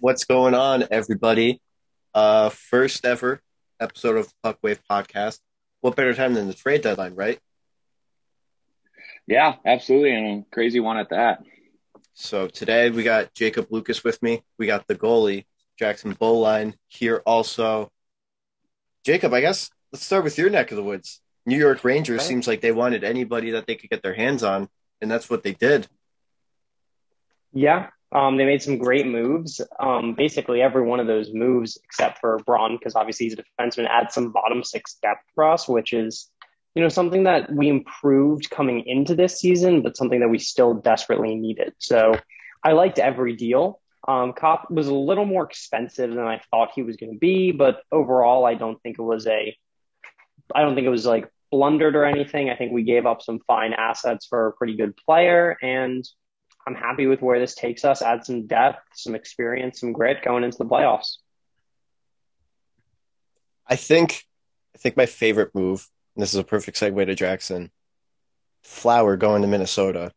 What's going on, everybody? Uh, first ever episode of Puck Wave Podcast. What better time than the trade deadline, right? Yeah, absolutely, and a crazy one at that. So today we got Jacob Lucas with me. We got the goalie Jackson Bowline here also. Jacob, I guess let's start with your neck of the woods. New York Rangers Okay. seems like they wanted anybody that they could get their hands on, and that's what they did. Yeah, um, they made some great moves. Um, basically, every one of those moves, except for Braun, because obviously he's a defenseman, adds some bottom six depth for us, which is, you know, something that we improved coming into this season, but something that we still desperately needed. So I liked every deal. Um, Copp was a little more expensive than I thought he was going to be, but overall, I don't think it was a, I don't think it was like blundered or anything. I think we gave up some fine assets for a pretty good player, and I'm happy with where this takes us. Add some depth, some experience, some grit going into the playoffs. I think, I think my favorite move, and this is a perfect segue to Jackson, Flower going to Minnesota.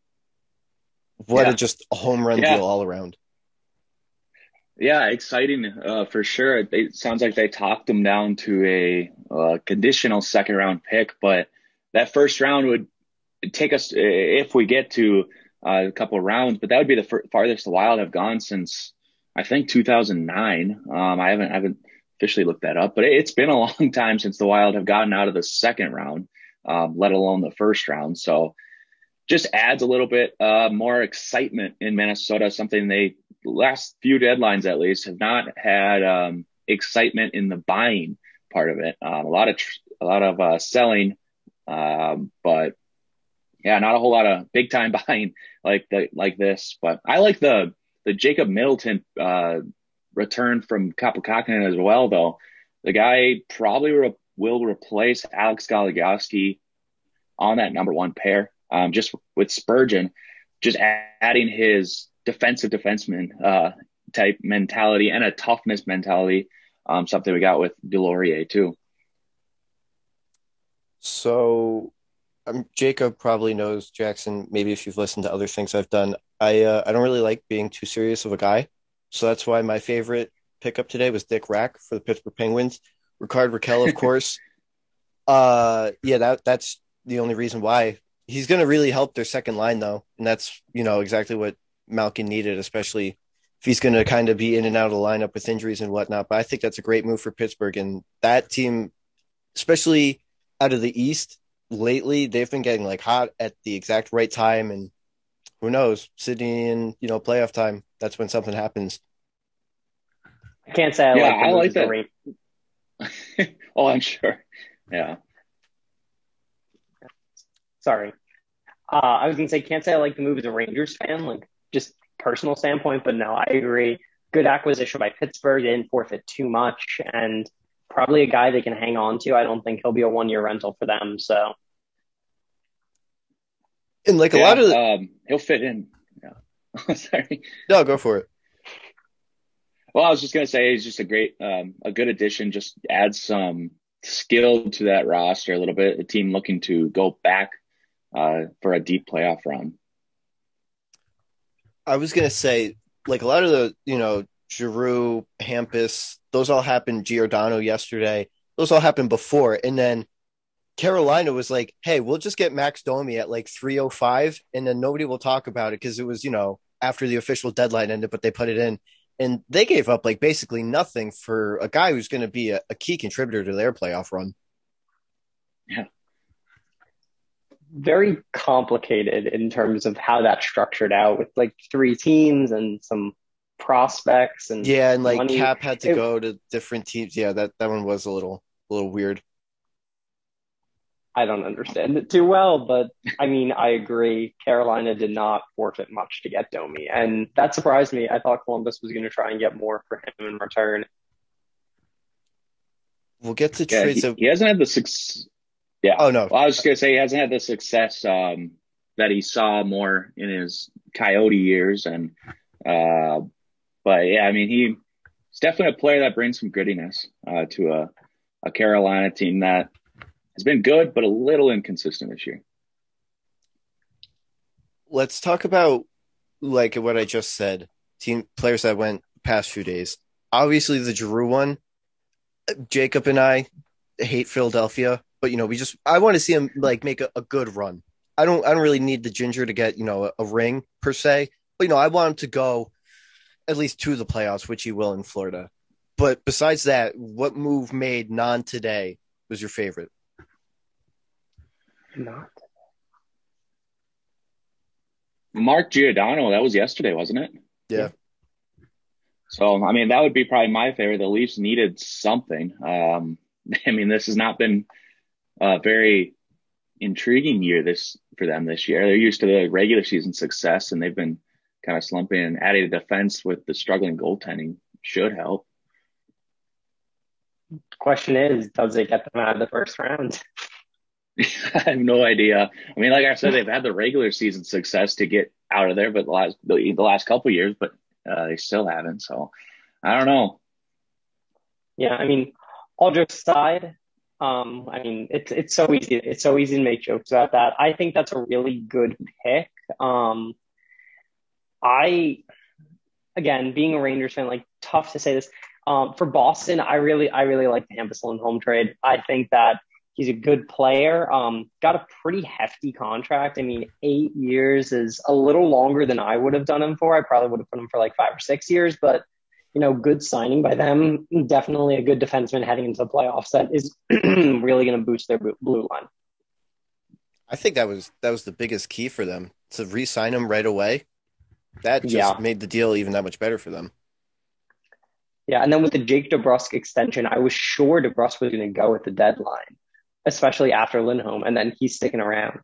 What Yeah. a just a home run Yeah. deal all around. Yeah, exciting uh, for sure. It, it sounds like they talked him down to a uh, conditional second round pick, but that first round would take us uh, if we get to uh, a couple rounds. But that would be the farthest the Wild have gone since I think 2009. Um, I haven't I haven't officially looked that up, but it, it's been a long time since the Wild have gotten out of the second round, um, let alone the first round. So just adds a little bit uh, more excitement in Minnesota, something they last few deadlines at least have not had um, excitement in the buying part of it. Um, a lot of tr- a lot of uh, selling, um, but yeah, not a whole lot of big time buying like the like this. But I like the the Jacob Middleton uh, return from Kaapo Kahkonen as well, though. The guy probably re- will replace Alex Goligoski on that number one pair. Um, just with Spurgeon, just adding his defensive defenseman uh, type mentality and a toughness mentality. Um, something we got with Deslauriers too. So, um, Jacob probably knows Jackson. Maybe if you've listened to other things I've done, I uh, I don't really like being too serious of a guy. So that's why my favorite pickup today was Dick Rack for the Pittsburgh Penguins. Rickard Rakell, of course. uh, yeah, that that's the only reason why he's going to really help their second line though, and that's you know exactly what Malkin needed, especially if he's going to kind of be in and out of the lineup with injuries and whatnot. But I think that's a great move for Pittsburgh and that team, especially out of the East lately, they've been getting like hot at the exact right time, and who knows, sitting in you know playoff time, that's when something happens. I can't say I Yeah, like the I like that. Ra- oh, I'm sure. Yeah. Sorry. Uh, I was gonna say can't say I like the move as a Rangers fan, like just personal standpoint, but no, I agree. Good acquisition by Pittsburgh. They didn't forfeit too much, and probably a guy they can hang on to. I don't think he'll be a one year rental for them. So And like a lot of the, um, he'll fit in. Yeah. Sorry. no, go for it. Well, I was just gonna say he's just a great, um, a good addition. Just adds some skill to that roster a little bit. A team looking to go back uh, for a deep playoff run. I was gonna say like a lot of the you know Giroux, Hampus, those all happened. Giordano yesterday, those all happened before, and then Carolina was like, "Hey, we'll just get Max Domi at like 305, and then nobody will talk about it because it was you know after the official deadline ended, but they put it in." And they gave up like basically nothing for a guy who's going to be a, a key contributor to their playoff run. Yeah. Very complicated in terms of how that's structured out with like three teams and some prospects and Yeah, and like money. Cap had to It- go to different teams. Yeah, that that one was a little a little weird. I don't understand it too well, but I mean, I agree. Carolina did not forfeit much to get Domi, and that surprised me. I thought Columbus was going to try and get more for him in return. We'll get to Yeah, trades he, of. he hasn't had the success. Yeah. Oh no, Well, I was just gonna say he hasn't had the success um, that he saw more in his Coyote years, and uh, but yeah, I mean he he's definitely a player that brings some grittiness uh, to a a Carolina team that has been good but a little inconsistent this year. let's talk about like what I just said. Team players that went past few days. Obviously, the Giroux one. Jacob and I hate Philadelphia, but you know, we just I want to see him like make a, a good run. I don't I don't really need the ginger to get you know a, a ring per se, but you know I want him to go at least to the playoffs, which he will in Florida. But besides that, what move made non today was your favorite? Not. Mark Giordano, that was yesterday, wasn't it? Yeah. So, I mean, that would be probably my favorite. The Leafs needed something. Um, I mean, this has not been a very intriguing year this for them this year. They're used to the regular season success, and they've been kind of slumping. And adding a defense with the struggling goaltending should help. Question is, does it get them out of the first round? I have no idea. I mean, like I said, they've had the regular season success to get out of there, but the last the, the last couple years, but uh, they still haven't. So I don't know. Yeah, I mean, all jokes aside, um, I mean, it's it's so easy. It's so easy to make jokes about that. I think that's a really good pick. Um, I, again, being a Rangers fan, like tough to say this. Um, for Boston, I really, I really like the Hampus home trade. I think that he's a good player. Um, got a pretty hefty contract. I mean, eight years is a little longer than I would have done him for. I probably would have put him for like five or six years, but you know, good signing by them. Definitely a good defenseman heading into the playoffs that is really going to boost their blue line. I think that was that was the biggest key for them to re-sign him right away. That just yeah. made the deal even that much better for them. Yeah, and then with the Jake DeBrusk extension, I was sure DeBrusk was going to go at the deadline, especially after Lindholm, and then he's sticking around.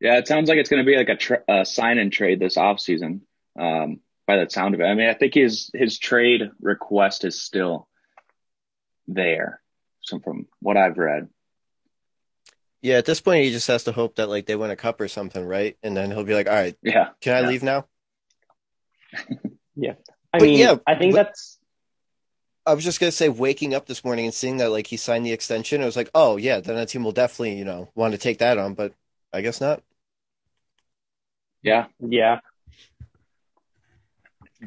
Yeah, it sounds like it's going to be like a, tra- a sign and trade this offseason. Um, by the sound of it, I mean, I think his his trade request is still there. So from what I've read. Yeah, at this point, he just has to hope that like they win a cup or something, right? And then he'll be like, "All right, yeah, can I yeah. leave now?" yeah, I but mean, yeah, I think that's. I was just gonna say, waking up this morning and seeing that like he signed the extension, I was like, "Oh yeah, then that team will definitely you know want to take that on," but I guess not. Yeah, yeah.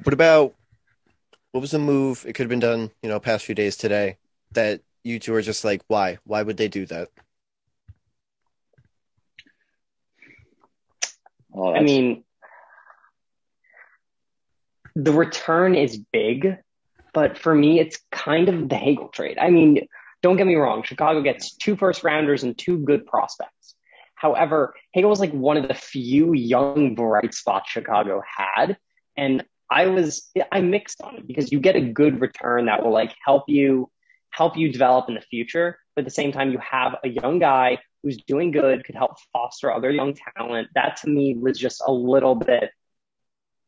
What about what was the move? It could have been done, you know, past few days today that you two are just like, why? Why would they do that? Oh, I mean, the return is big, but for me, it's kind of the Hagel trade. I mean, don't get me wrong, Chicago gets two first rounders and two good prospects. However, Hagel was like one of the few young bright spots Chicago had. And I was I mixed on it because you get a good return that will like help you help you develop in the future. But at the same time, you have a young guy who's doing good, could help foster other young talent. That to me was just a little bit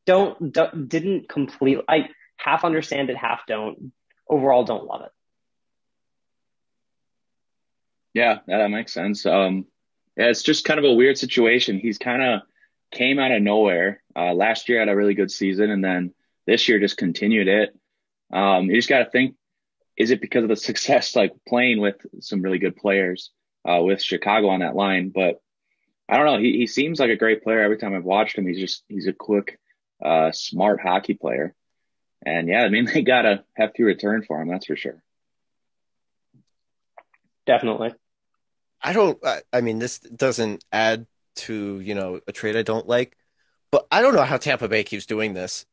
don't, don't didn't complete I half understand it, half don't. Overall don't love it. Yeah, that makes sense. Um yeah, it's just kind of a weird situation. He's kind of came out of nowhere. Uh, last year had a really good season, and then this year just continued it. Um, you just got to think: is it because of the success, like playing with some really good players uh, with Chicago on that line? But I don't know. He he seems like a great player. Every time I've watched him, he's just he's a quick, uh, smart hockey player. And yeah, I mean they got a hefty return for him. That's for sure. Definitely. I don't. I, I mean, this doesn't add to you know a trade I don't like, but I don't know how Tampa Bay keeps doing this.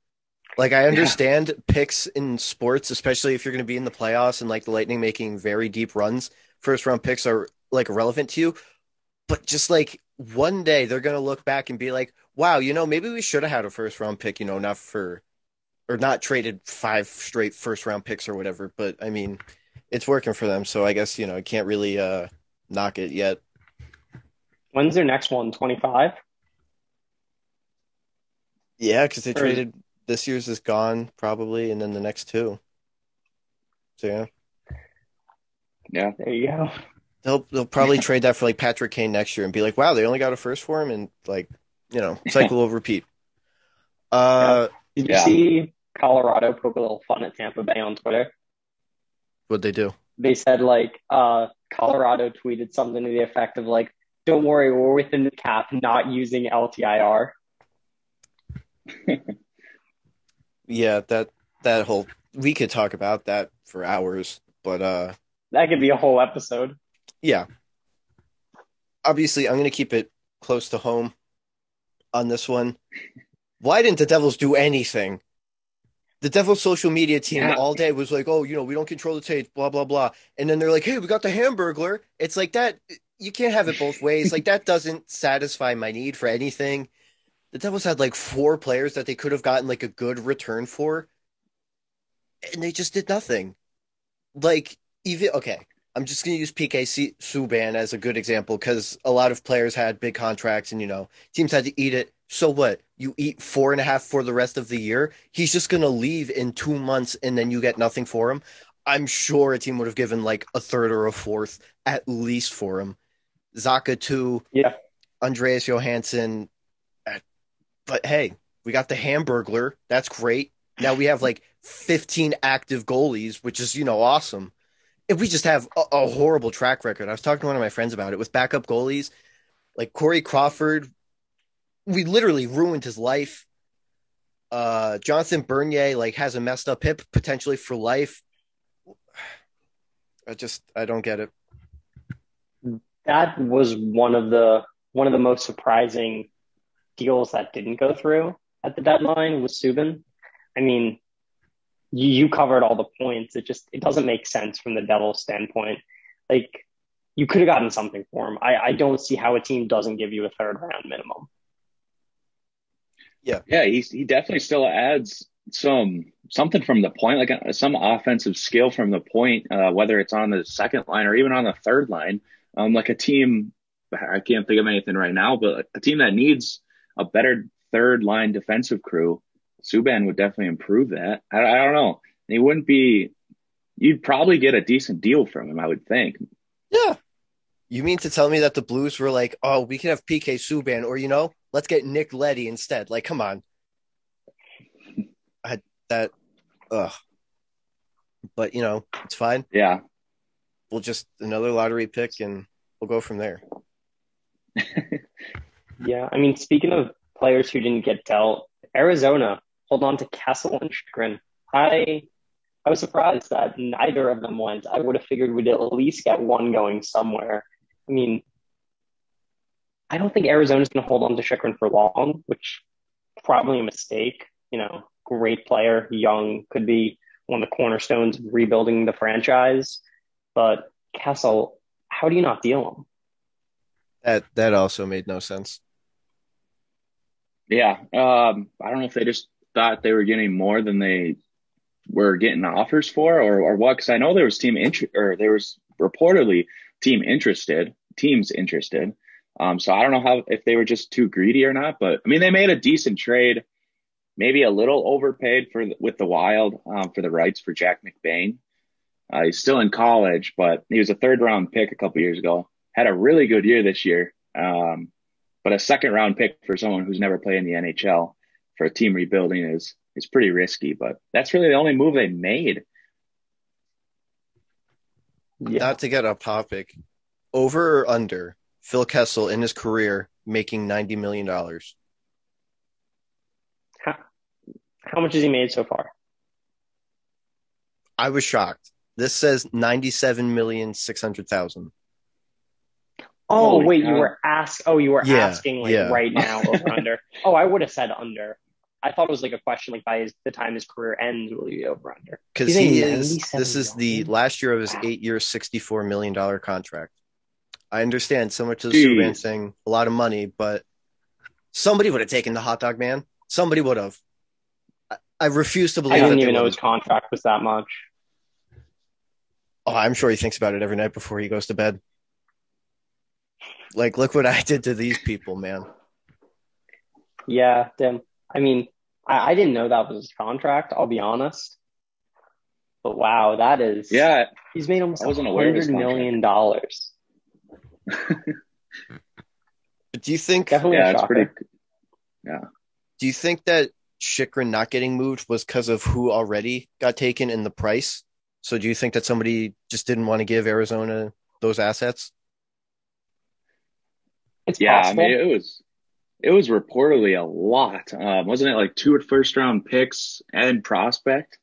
Like I understand yeah. picks in sports, especially if you're going to be in the playoffs and like the Lightning making very deep runs. First round picks are like relevant to you, but just like one day they're going to look back and be like, "Wow, you know, maybe we should have had a first round pick, you know, not for or not traded five straight first round picks or whatever." But I mean, it's working for them, so I guess you know, I can't really uh knock it yet. When's their next one? 25? Yeah, because they or traded this year's is gone probably, and then the next two. So yeah. Yeah. There you go. They'll they'll probably trade that for like Patrick Kane next year and be like, wow, they only got a first for him, and like, you know, cycle will repeat. Uh, yeah. Did you yeah. see Colorado poke a little fun at Tampa Bay on Twitter? What'd they do? They said like uh, Colorado tweeted something to the effect of like, don't worry, we're within the cap, not using LTIR. Yeah, that that whole we could talk about that for hours, but uh That could be a whole episode. yeah. Obviously, I'm going to keep it close to home on this one. Why didn't the Devils do anything? The Devils social media team Yeah. all day was like, "Oh, you know, we don't control the tape, blah blah blah," and then they're like, "Hey, we got the Hamburglar." It's like that. You can't have it both ways. like that doesn't satisfy my need for anything. The Devils had like four players that they could have gotten like a good return for, and they just did nothing. Like even okay, I'm just going to use PK C- Subban as a good example because a lot of players had big contracts and, you know, teams had to eat it. So what? You eat four and a half for the rest of the year. He's just going to leave in two months and then you get nothing for him. I'm sure a team would have given like a third or a fourth at least for him. Zacha, two. Yeah. Andreas Johnsson. But hey, we got the Hamburglar. That's great. Now we have like 15 active goalies, which is, you know, awesome if we just have a, a horrible track record. I was talking to one of my friends about it with backup goalies, like Corey Crawford. We literally ruined his life. Uh, Jonathan Bernier like has a messed up hip potentially for life. I just I don't get it. That was one of the one of the most surprising deals that didn't go through at the deadline was Subban. I mean, you, you covered all the points. It just it doesn't make sense from the Devils' standpoint. Like you could have gotten something for him. I, I don't see how a team doesn't give you a third round minimum. Yeah, Yeah, he's, he definitely still adds some something from the point, like uh, some offensive skill from the point, uh, whether it's on the second line or even on the third line. Um, like a team, I can't think of anything right now, but a team that needs a better third line defensive crew, Subban would definitely improve that. I, I don't know. He wouldn't be. You'd probably get a decent deal from him, I would think. Yeah. You mean to tell me that the Blues were like, oh, we can have PK Subban, or you know, let's get Nick Leddy instead? Like, come on. I that, ugh. But you know, it's fine. Yeah, We'll just another lottery pick, and we'll go from there. Yeah, I mean, speaking of players who didn't get dealt, Arizona hold on to Kessel and Chychrun. I I was surprised that neither of them went. I would have figured we'd at least get one going somewhere. I mean, I don't think Arizona's going to hold on to Chychrun for long, which probably a mistake. You know, great player, young, could be one of the cornerstones of rebuilding the franchise. But Kessel, how do you not deal him? That that also made no sense. Yeah. Um, I don't know if they just thought they were getting more than they were getting offers for or, or what. Cause I know there was team interest or there was reportedly team interested, teams interested. Um, so I don't know how, if they were just too greedy or not, but I mean, they made a decent trade, maybe a little overpaid for with the wild, um, for the rights for Jack McBain. Uh, he's still in college, but he was a third round pick a couple years ago. Had a really good year this year. Um, but a second round pick for someone who's never played in the NHL for a team rebuilding is is pretty risky. But that's really the only move they made. Yeah. Not to get off topic, over or under Phil Kessel in his career making ninety million dollars. How, how much has he made so far? I was shocked. This says ninety-seven million six hundred thousand. Oh Holy wait, cow. you were ask. Oh, you were Yeah, asking like yeah. right now over under. Oh, I would have said under. I thought it was like a question like by his, the time his career ends, will he be over under? Because he is. This is the last year of his eight-year, sixty-four million dollar contract. I understand so much of the. Subban thing, a lot of money, but somebody would have taken the hot dog man. Somebody would have. I, I refuse to believe that didn't even know his contract was that much. Oh, I'm sure he thinks about it every night before he goes to bed. Like, look what I did to these people, man. Yeah, damn. I mean, I, I didn't know that was his contract. I'll be honest. But wow, that is Yeah, He's made almost I wasn't aware of his hundred million dollars. Do you think? Definitely yeah, it's shocker. pretty. Do you think that Chychrun not getting moved was because of who already got taken in the price? So do you think that somebody just didn't want to give Arizona those assets? It's Yeah, possible. I mean, it was it was reportedly a lot. Um, wasn't it like two first round picks and prospect?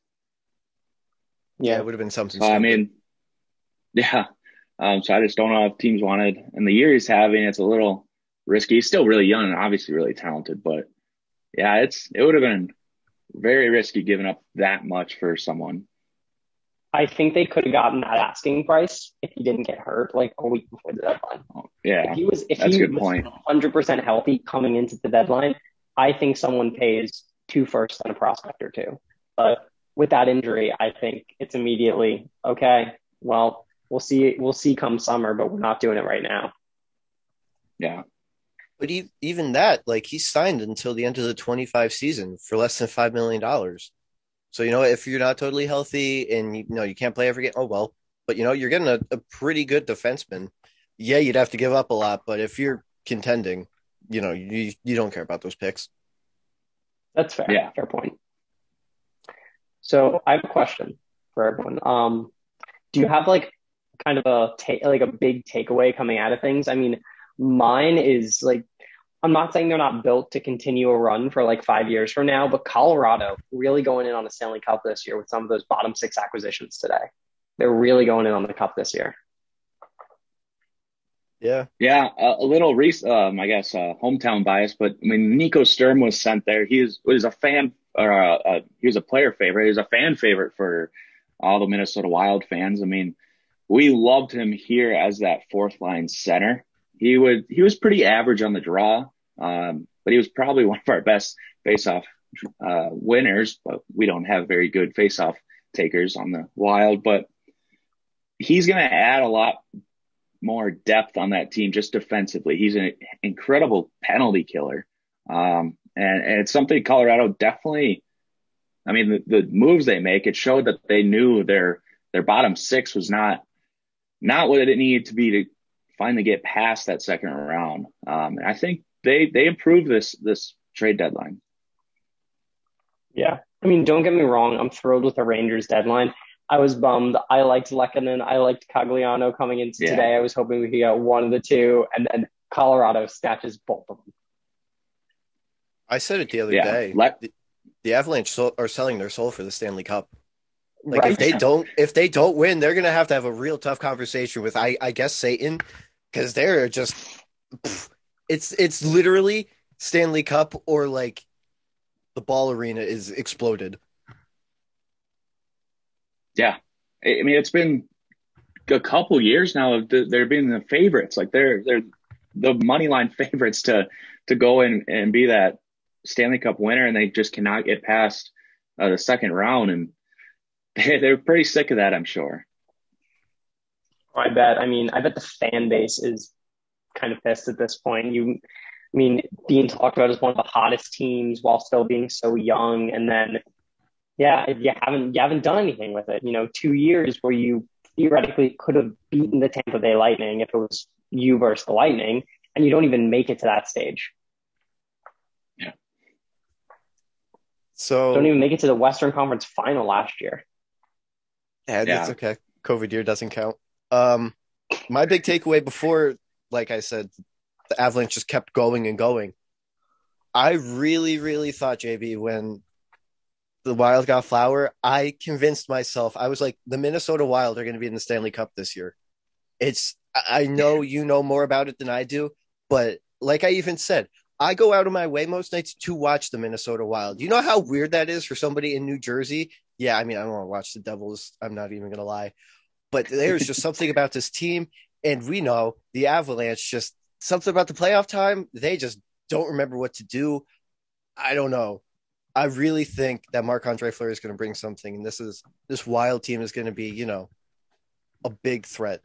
Yeah, it would have been something. So, I mean, yeah. Um, so I just don't know if teams wanted, and the year he's having, it's a little risky. He's still really young and obviously really talented, but yeah, it's it would have been very risky giving up that much for someone. I think they could have gotten that asking price if he didn't get hurt like a week before the deadline. Yeah, if he was if he was 100 percent healthy coming into the deadline, I think someone pays two firsts and a prospect or two. But with that injury, I think it's immediately okay. Well, we'll see. We'll see come summer, but we're not doing it right now. Yeah, but even that, like he signed until the end of the 25 season for less than $5 million. So, you know, if you're not totally healthy and you, know you can't play every game, oh well. But you know, you're getting a, a pretty good defenseman. Yeah, you'd have to give up a lot, but if you're contending, you know, you you don't care about those picks. That's fair. Yeah. Fair point. So I have a question for everyone. Um, do you have like kind of a take, like a big takeaway coming out of things? I mean, mine is like I'm not saying they're not built to continue a run for like five years from now, but Colorado really going in on a Stanley Cup this year with some of those bottom six acquisitions today. They're really going in on the cup this year. Yeah. Yeah. A, a little, um, I guess, uh, hometown bias, but I mean, Nico Sturm was sent there. He was, was a fan or a, uh, a, he was a player favorite. He was a fan favorite for all the Minnesota Wild fans. I mean, we loved him here as that fourth line center he would he was pretty average on the draw, um, but he was probably one of our best faceoff uh, winners. But we don't have very good faceoff takers on the Wild. But he's going to add a lot more depth on that team just defensively. He's an incredible penalty killer, um, and, and it's something Colorado definitely. I mean, the, the moves they make, it showed that they knew their their bottom six was not not what it needed to be to finally get past that second round. Um, and I think they they improved this this trade deadline. Yeah, I mean, don't get me wrong. I'm thrilled with the Rangers deadline. I was bummed. I liked Lehkonen. I liked Cogliano coming into yeah. today. I was hoping we could get one of the two, and then Colorado snatches both of them. I said it the other yeah. day. Le- the, the, Avalanche so- are selling their soul for the Stanley Cup. Like right. if they don't, if they don't win, they're gonna have to have a real tough conversation with I, I guess Satan because they're just it's it's literally Stanley Cup or like the ball arena is exploded. Yeah, I mean it's been a couple years now of the, they're being the favorites. Like they're they're the money line favorites to to go in and be that Stanley Cup winner, and they just cannot get past uh, the second round, and they, they're pretty sick of that, I'm sure. I bet. I mean, I bet the fan base is kind of pissed at this point. You, I mean, being talked about as one of the hottest teams while still being so young, and then, yeah, if you haven't you haven't done anything with it. You know, two years where you theoretically could have beaten the Tampa Bay Lightning if it was you versus the Lightning, and you don't even make it to that stage. Yeah. So don't even make it to the Western Conference Final last year. Yeah, that's yeah. okay. COVID year doesn't count. Um, my big takeaway before, like I said, the Avalanche just kept going and going. I really, really thought JB when the Wild got Flower, I convinced myself. I was like, the Minnesota Wild are going to be in the Stanley Cup this year. It's I know you know more about it than I do, but like I even said, I go out of my way most nights to watch the Minnesota Wild. You know how weird that is for somebody in New Jersey? Yeah, I mean, I don't want to watch the Devils. I'm not even going to lie but there's just something about this team. And we know the Avalanche just something about the playoff time. They just don't remember what to do. I don't know. I really think that Marc Andre Fleury is going to bring something, and this is this wild team is going to be, you know, a big threat.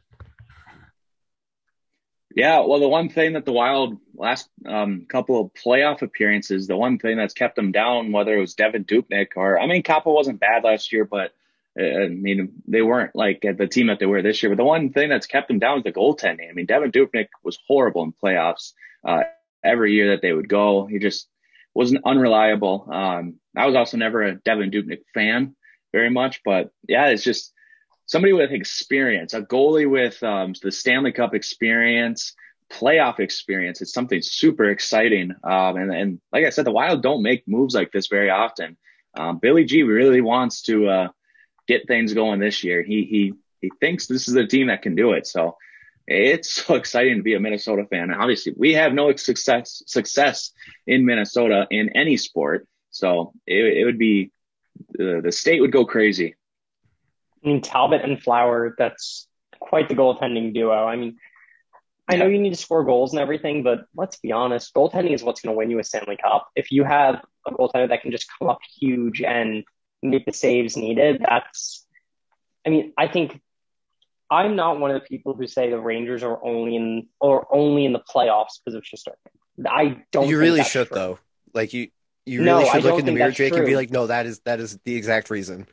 Yeah, well, the one thing that the Wild last um, couple of playoff appearances, the one thing that's kept them down, whether it was Devan Dubnyk or I mean, Kaapo wasn't bad last year, but I mean, they weren't like the team that they were this year. But the one thing that's kept them down is the goaltending. I mean, Devan Dubnyk was horrible in playoffs. Uh, every year that they would go, he just wasn't unreliable. Um, I was also never a Devan Dubnyk fan very much, but yeah, it's just somebody with experience, a goalie with um, the Stanley Cup experience, playoff experience. It's something super exciting. Um, and, and like I said, the Wild don't make moves like this very often. Um, Billy G really wants to, uh, get things going this year. He, he, he thinks this is a team that can do it. So it's so exciting to be a Minnesota fan. And obviously we have no success, success in Minnesota in any sport. So it, it would be, uh, the state would go crazy. I mean, Talbot and Flower, that's quite the goaltending duo. I mean, I know you need to score goals and everything, but let's be honest, goaltending is what's going to win you a Stanley Cup. If you have a goaltender that can just come up huge and make the saves needed, that's, I mean, I think I'm not one of the people who say the Rangers are only in or only in the playoffs because of Shesterkin. I don't. You really should true. though. Like you, you really no, should look in the mirror, Jake, true. and be like, no, that is that is the exact reason.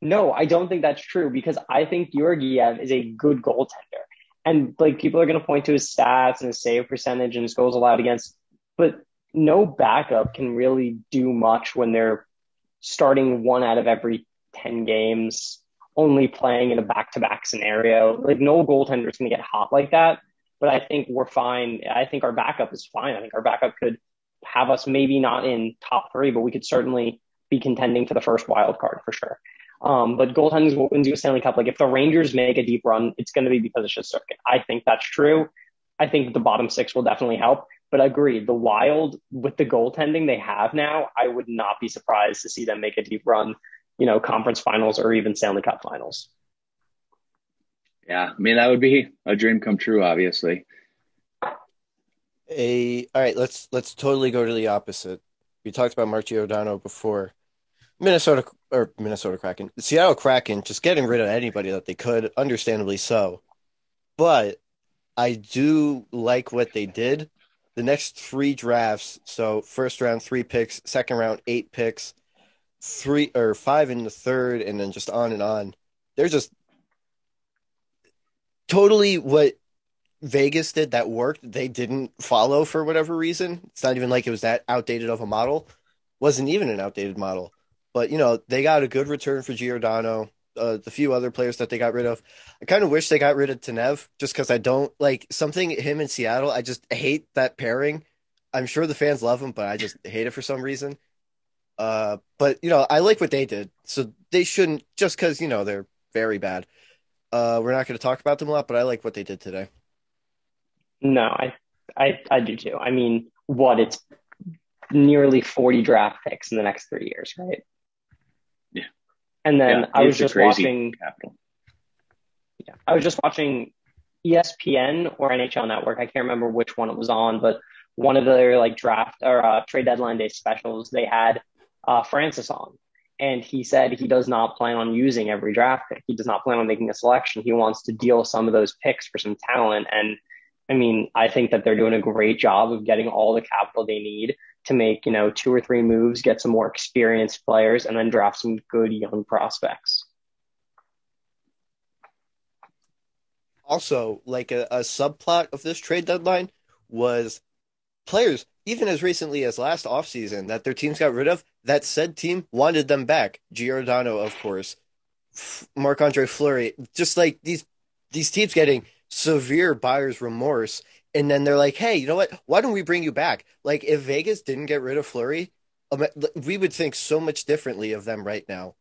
No, I don't think that's true because I think Georgiev is a good goaltender. And like people are going to point to his stats and his save percentage and his goals allowed against, but no backup can really do much when they're starting one out of every 10 games, only playing in a back to back scenario. Like no goaltender is going to get hot like that. But I think we're fine. I think our backup is fine. I think our backup could have us maybe not in top three, but we could certainly be contending for the first wild card for sure. Um, but goaltending is what wins you a Stanley Cup. Like if the Rangers make a deep run, it's going to be because it's Shesterkin. I think that's true. I think the bottom six will definitely help. But agreed, the Wild with the goaltending they have now, I would not be surprised to see them make a deep run, you know, conference finals or even Stanley Cup finals. Yeah, I mean that would be a dream come true, obviously. A all right, let's let's totally go to the opposite. We talked about Mark Giordano before. Minnesota or Minnesota Kraken, Seattle Kraken, just getting rid of anybody that they could, understandably so. But I do like what they did. The next three drafts, so first round three picks, second round eight picks, three or five in the third, and then just on and on. They're just totally what Vegas did that worked. They didn't follow for whatever reason. It's not even like it was that outdated of a model. Wasn't even an outdated model. But you know, they got a good return for Giordano. Uh, the few other players that they got rid of, I kind of wish they got rid of Tanev just because I don't like something him in Seattle. I just hate that pairing. I'm sure the fans love him, but I just hate it for some reason. Uh, but you know, I like what they did, so they shouldn't just because you know they're very bad. Uh, we're not going to talk about them a lot, but I like what they did today. No, I, I, I do too. I mean, what it's nearly 40 draft picks in the next three years, right? And then yeah, I was just watching. Capital. Yeah, I was just watching ESPN or NHL Network. I can't remember which one it was on, but one of their like draft or uh, trade deadline day specials, they had uh, Francis on, and he said he does not plan on using every draft pick. He does not plan on making a selection. He wants to deal some of those picks for some talent. And I mean, I think that they're doing a great job of getting all the capital they need to make, you know, two or three moves, get some more experienced players, and then draft some good young prospects. Also, like a, a subplot of this trade deadline was players, even as recently as last offseason, that their teams got rid of, that said team wanted them back. Giordano, of course, Marc Andre Fleury, just like these these teams getting severe buyer's remorse and then they're like, "Hey, you know what? Why don't we bring you back?" Like if Vegas didn't get rid of Fleury, um, we would think so much differently of them right now.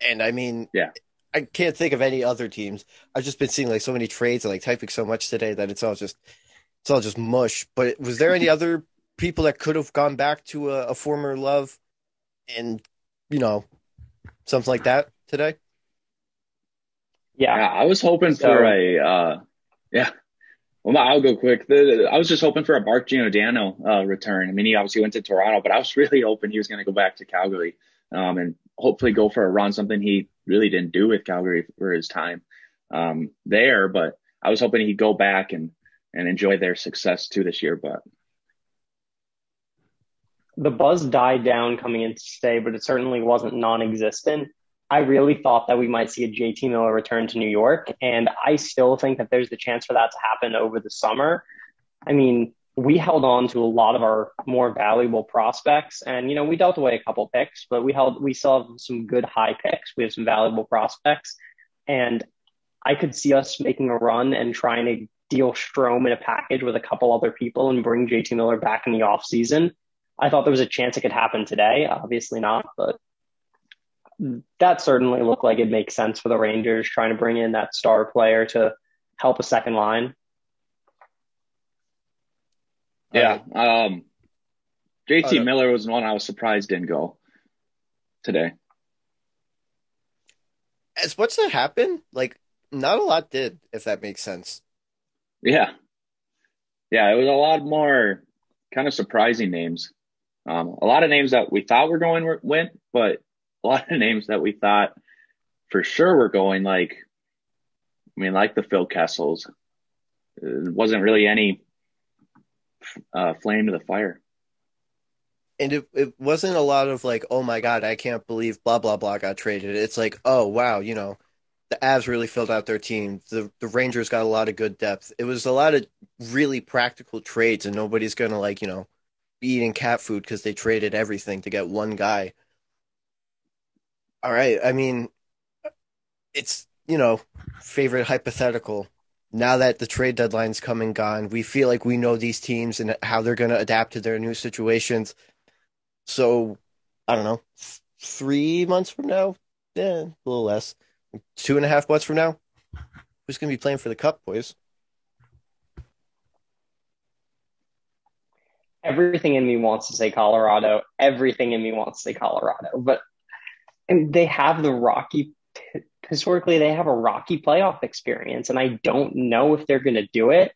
And I mean, yeah, I can't think of any other teams. I've just been seeing like so many trades and like typing so much today that it's all just it's all just mush. But was there any other people that could have gone back to a, a former love and you know something like that today? Yeah, yeah I was hoping so, for a uh yeah. Well, I'll go quick. The, I was just hoping for a Mark Giordano uh, return. I mean, he obviously went to Toronto, but I was really hoping he was going to go back to Calgary um, and hopefully go for a run, something he really didn't do with Calgary for his time um, there. But I was hoping he'd go back and, and enjoy their success too this year. But the buzz died down coming into stay, but it certainly wasn't non existent. I really thought that we might see a JT Miller return to New York. And I still think that there's the chance for that to happen over the summer. I mean, we held on to a lot of our more valuable prospects and, you know, we dealt away a couple picks, but we held, we still have some good high picks. We have some valuable prospects and I could see us making a run and trying to deal Strome in a package with a couple other people and bring JT Miller back in the offseason. I thought there was a chance it could happen today. Obviously not, but that certainly looked like it makes sense for the Rangers trying to bring in that star player to help a second line. Yeah. Um, JT uh, Miller was one I was surprised didn't go today. As what's that happen? Like not a lot did, if that makes sense. Yeah. Yeah, it was a lot more kind of surprising names. Um, a lot of names that we thought were going went, but a lot of names that we thought for sure were going, like, I mean, like the Phil Kessels. It wasn't really any uh, flame to the fire. And it, it wasn't a lot of like, oh my God, I can't believe blah, blah, blah got traded. It's like, oh, wow, you know, the Avs really filled out their team. The the Rangers got a lot of good depth. It was a lot of really practical trades, and nobody's gonna like you know be eating cat food because they traded everything to get one guy. All right, I mean, it's you know favorite hypothetical. Now that the trade deadline's come and gone, we feel like we know these teams and how they're going to adapt to their new situations. So, I don't know, three months from now, yeah, a little less two and a half months from now, who's going to be playing for the cup, boys? Everything in me wants to say Colorado. Everything in me wants to say Colorado, but and they have the rocky. Historically, they have a rocky playoff experience, and I don't know if they're going to do it.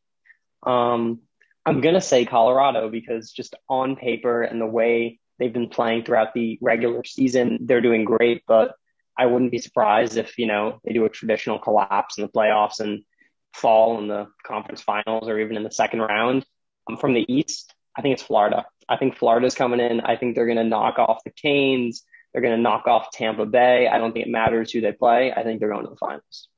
Um, I'm going to say Colorado because just on paper and the way they've been playing throughout the regular season, they're doing great. But I wouldn't be surprised if, you know, they do a traditional collapse in the playoffs and fall in the conference finals or even in the second round. Um, from the East, I think it's Florida. I think Florida's coming in. I think they're going to knock off the Canes. They're going to knock off Tampa Bay. I don't think it matters who they play. I think they're going to the finals.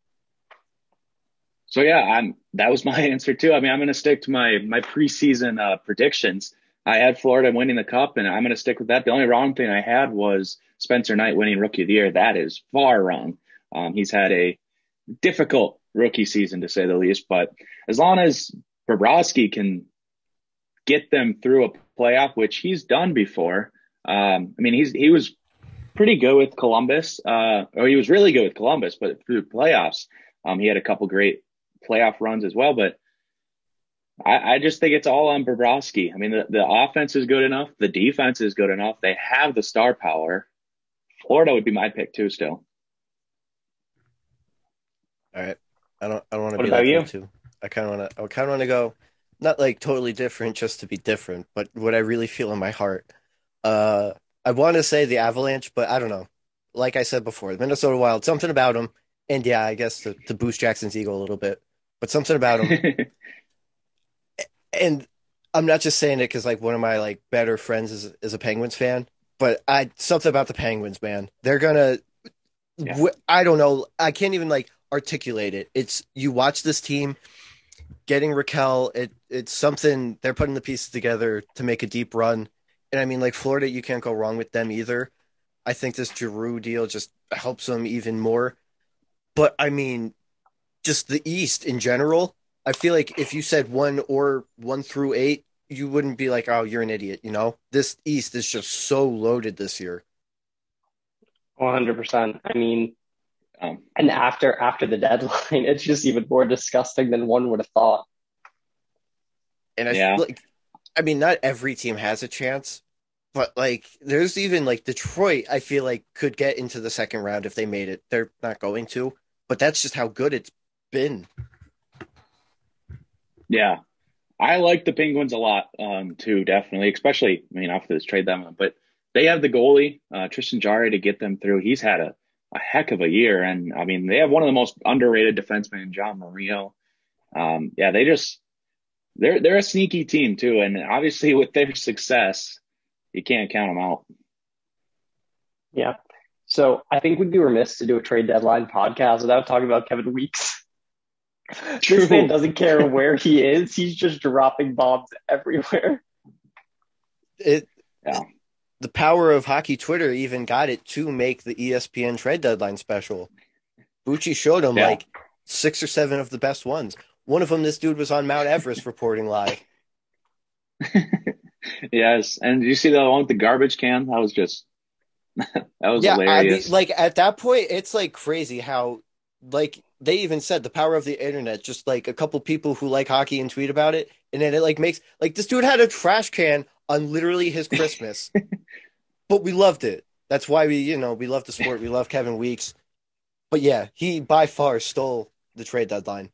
So yeah, I'm, that was my answer too. I mean, I'm going to stick to my my preseason uh, predictions. I had Florida winning the cup, and I'm going to stick with that. The only wrong thing I had was Spencer Knight winning Rookie of the Year. That is far wrong. Um, he's had a difficult rookie season to say the least, but as long as Bobrovsky can get them through a playoff, which he's done before. Um, I mean, he's he was pretty good with Columbus, uh, or he was really good with Columbus, but through playoffs, um, he had a couple great playoff runs as well. But I, I just think it's all on Bobrovsky. I mean, the, the offense is good enough. The defense is good enough. They have the star power. Florida would be my pick too, still. All right. I don't, I don't want to be like you too. I kind of want to, I kind of want to go not like totally different just to be different, but what I really feel in my heart. Uh, I want to say the Avalanche, but I don't know. Like I said before, the Minnesota Wild, something about them. And yeah, I guess to, to boost Jackson's ego a little bit, but something about them. and I'm not just saying it because like one of my like better friends is is a Penguins fan, but I something about the Penguins, man. They're gonna. Yeah. W- I don't know. I can't even like articulate it. It's you watch this team getting Rakell. It it's something they're putting the pieces together to make a deep run. And I mean, like Florida, you can't go wrong with them either. I think this Giroux deal just helps them even more. But I mean, just the East in general, I feel like if you said one or one through eight, you wouldn't be like, oh, you're an idiot. You know, this East is just so loaded this year. One hundred percent. I mean, um, and after after the deadline, it's just even more disgusting than one would have thought. And I yeah. like, I mean, not every team has a chance, but like, there's even like Detroit. I feel like could get into the second round if they made it. They're not going to, but that's just how good it's been. Yeah, I like the Penguins a lot um, too, definitely, especially I mean after this trade them, but they have the goalie uh, Tristan Jarry to get them through. He's had a, a heck of a year, and I mean they have one of the most underrated defensemen, John Marino. Um, yeah, they just they're they're a sneaky team too, and obviously with their success, you can't count them out. Yeah. So I think we'd be remiss to do a trade deadline podcast without talking about Kevin Weekes. True. This man doesn't care where he is. He's just dropping bombs everywhere. It yeah. The power of hockey Twitter even got it to make the ESPN trade deadline special. Bucci showed him yeah. like six or seven of the best ones. One of them, this dude was on Mount Everest reporting live. yes, and you see the one with the garbage can? That was just that was yeah, hilarious. I mean, like at that point, it's like crazy how like they even said the power of the internet. Just like a couple people who like hockey and tweet about it, and then it like makes like this dude had a trash can on literally his Christmas, but we loved it. That's why we, you know, we love the sport. We love Kevin Weekes, but yeah, he by far stole the trade deadline.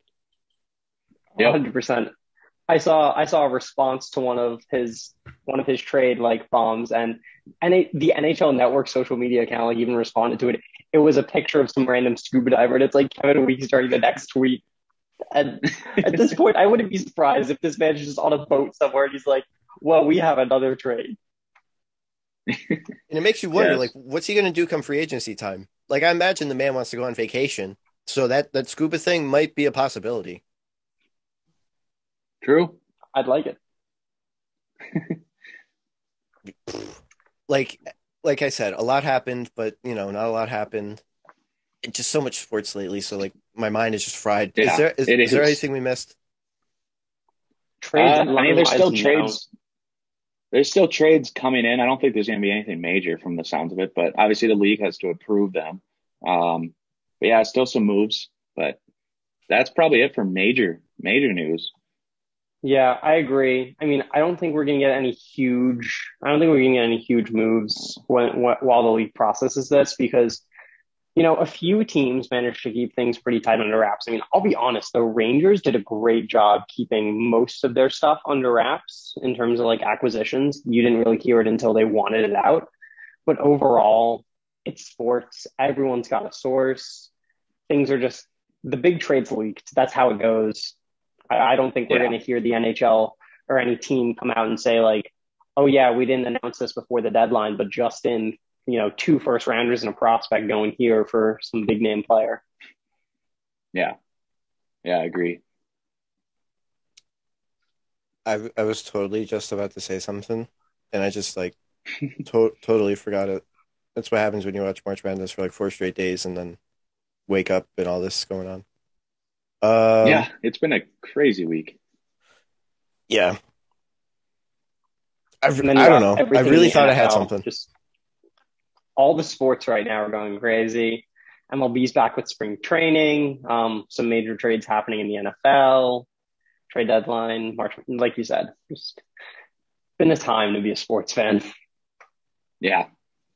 Yep. 100%. I saw I saw a response to one of his one of his trade like bombs and and the NHL Network social media account like even responded to it. It was a picture of some random scuba diver and it's like Kevin Weekes during the next tweet. And at this point, I wouldn't be surprised if this man's just on a boat somewhere and he's like, "Well, we have another trade." and it makes you wonder, yes. like, what's he going to do come free agency time? Like, I imagine the man wants to go on vacation, so that that scuba thing might be a possibility. True. I'd like it. like like I said, a lot happened, but you know, not a lot happened. just so much sports lately, so like my mind is just fried. Yeah, is there is, is there anything we missed? Trades. Uh, I mean, there's still trades. Now. There's still trades coming in. I don't think there's going to be anything major from the sounds of it, but obviously the league has to approve them. Um, but yeah, still some moves, but that's probably it for major major news. Yeah, I agree. I mean, I don't think we're going to get any huge. I don't think we're going to get any huge moves when, when, while the league processes this because, you know, a few teams managed to keep things pretty tight under wraps. I mean, I'll be honest, the Rangers did a great job keeping most of their stuff under wraps in terms of like acquisitions. You didn't really hear it until they wanted it out, but overall, it's sports. Everyone's got a source. Things are just the big trades leaked. That's how it goes I, I don't think we're yeah. going to hear the NHL or any team come out and say like, "Oh yeah, we didn't announce this before the deadline, but just in you know two first rounders and a prospect going here for some big name player." Yeah, yeah, I agree. I I was totally just about to say something, and I just like to- totally forgot it. That's what happens when you watch March Madness for like four straight days and then wake up and all this is going on. Um, yeah, it's been a crazy week. Yeah. I, I don't know. I really thought I had something. Just all the sports right now are going crazy. MLB's back with spring training. Um, some major trades happening in the NFL. Trade deadline, March, like you said, just been a time to be a sports fan. Yeah,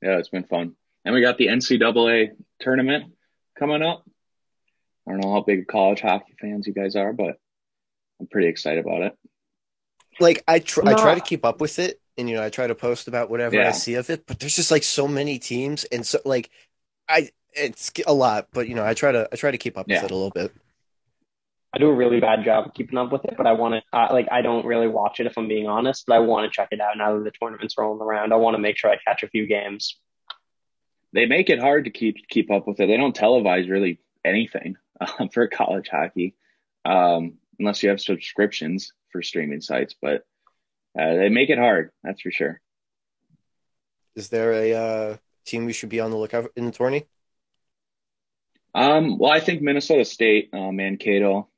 yeah, it's been fun. And we got the NCAA tournament coming up. I don't know how big college hockey fans you guys are, but I'm pretty excited about it. Like I try, I try to keep up with it, and you know, I try to post about whatever yeah. I see of it. But there's just like so many teams, and so like I, it's a lot. But you know, I try to, I try to keep up yeah. with it a little bit. I do a really bad job of keeping up with it, but I want to, uh, like, I don't really watch it if I'm being honest, but I want to check it out now that the tournament's rolling around. I want to make sure I catch a few games. They make it hard to keep keep up with it. They don't televise really anything um, for college hockey, um, unless you have subscriptions for streaming sites. But uh, they make it hard, that's for sure. Is there a uh, team we should be on the lookout in the tourney? Um, well, I think Minnesota State, uh, Mankato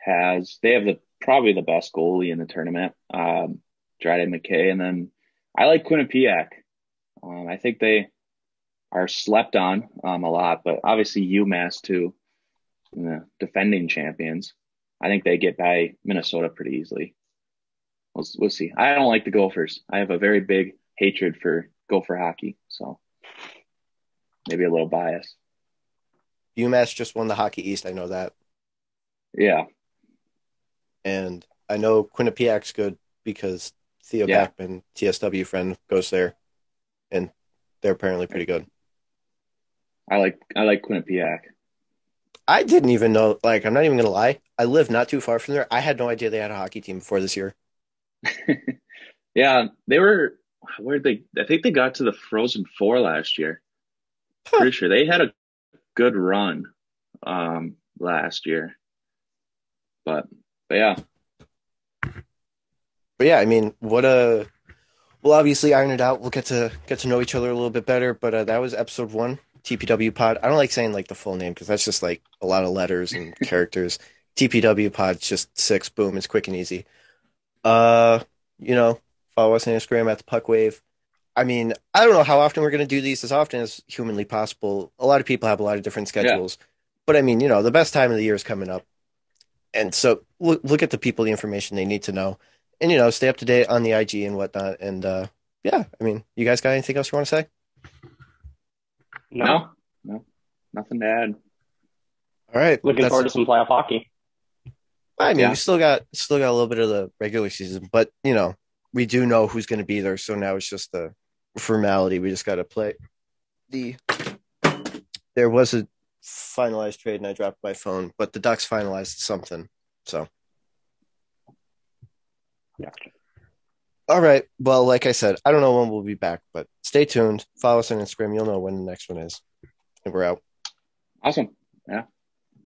has they have the probably the best goalie in the tournament, um, Dryden McKay, and then I like Quinnipiac. Um, I think they are slept on um, a lot, but obviously UMass too the defending champions. I think they get by Minnesota pretty easily. We'll, we'll see. I don't like the Gophers. I have a very big hatred for Gopher hockey, so maybe a little bias. UMass just won the Hockey East. I know that. Yeah. And I know Quinnipiac's good because Theo yeah. Beckman, TSW friend, goes there, and they're apparently pretty good. I like I like Quinnipiac. I didn't even know. Like, I'm not even gonna lie. I live not too far from there. I had no idea they had a hockey team before this year. yeah, they were. Where they? I think they got to the Frozen Four last year. Huh. Pretty sure they had a good run um, last year. But, but yeah. But yeah, I mean, what a. We'll obviously iron it out. We'll get to get to know each other a little bit better. But uh, that was episode one. TPW pod. I don't like saying like the full name because that's just like a lot of letters and characters. TPW Pod, just six. Boom, it's quick and easy. Uh, you know, follow us on Instagram at the Puck Wave. I mean, I don't know how often we're going to do these as often as humanly possible. A lot of people have a lot of different schedules, yeah. but I mean, you know, the best time of the year is coming up, and so look, look at the people, the information they need to know, and you know, stay up to date on the IG and whatnot. And uh, yeah, I mean, you guys got anything else you want to say? No, no, nothing to add. All right, looking forward to some playoff hockey. I mean, yeah. we still got still got a little bit of the regular season, but you know, we do know who's going to be there. So now it's just the formality. We just got to play. The there was a finalized trade, and I dropped my phone, but the Ducks finalized something. So, yeah. All right. Well, like I said, I don't know when we'll be back, but stay tuned. Follow us on Instagram. You'll know when the next one is. And we're out. Awesome. Yeah.